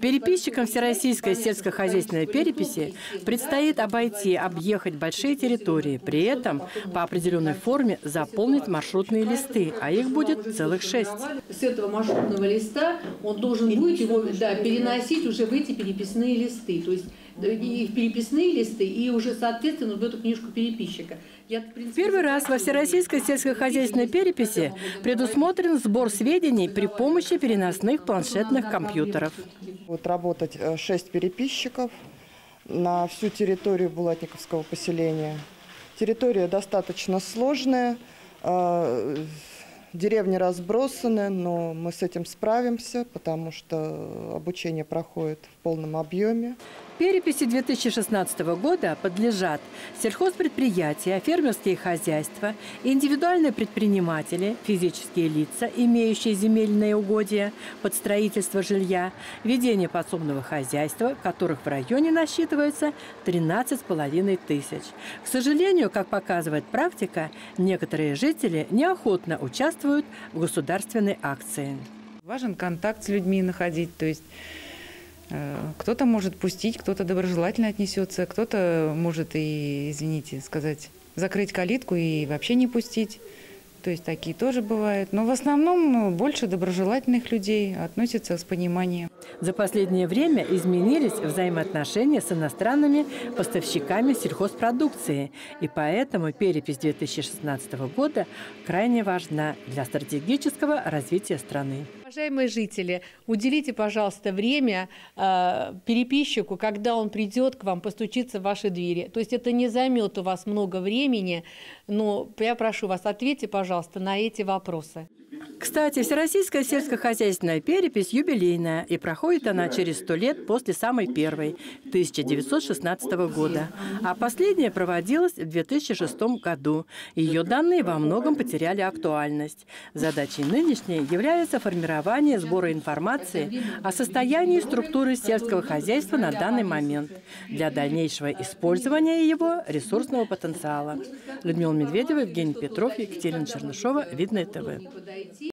Переписчикам Всероссийской сельскохозяйственной переписи предстоит обойти, объехать большие территории, при этом по определенной форме заполнить маршрутные листы, а их будет целых шесть. С этого маршрутного листа он должен будет его да, переносить уже в эти переписные листы. То есть и в переписные листы, и уже, соответственно, в эту книжку переписчика. Я, в принципе, Первый раз во Всероссийской сельскохозяйственной переписи предусмотрен сбор сведений при помощи переносных планшетных компьютеров. Будет работать э, шесть переписчиков на всю территорию Булатниковского поселения. Территория достаточно сложная, э, деревни разбросаны, но мы с этим справимся, потому что обучение проходит в полном объеме. Переписи 2016 года подлежат сельхозпредприятия, фермерские хозяйства, индивидуальные предприниматели, физические лица, имеющие земельные угодья под строительство жилья, ведение подсобного хозяйства, которых в районе насчитывается 13,5 тысяч. К сожалению, как показывает практика, некоторые жители неохотно участвуют в государственной акции. Важен контакт с людьми находить, то есть Э, кто-то может пустить, кто-то доброжелательно отнесется, кто-то может и, извините, сказать, закрыть калитку и вообще не пустить. То есть такие тоже бывают. Но в основном ну, больше доброжелательных людей относятся с пониманием. За последнее время изменились взаимоотношения с иностранными поставщиками сельхозпродукции. И поэтому перепись 2016 года крайне важна для стратегического развития страны. Уважаемые жители, уделите, пожалуйста, время э, переписчику, когда он придет к вам, постучиться в ваши двери. То есть это не займет у вас много времени, но я прошу вас, ответьте, пожалуйста, на эти вопросы. Кстати, Всероссийская сельскохозяйственная перепись юбилейная, и проходит она через сто лет после самой первой, 1916 года. А последняя проводилась в 2006 году. Ее данные во многом потеряли актуальность. Задачей нынешней является формирование сбора информации о состоянии структуры сельского хозяйства на данный момент для дальнейшего использования его ресурсного потенциала. Людмила Медведева, Евгений Петров, Екатерина Чернышова, Видное ТВ.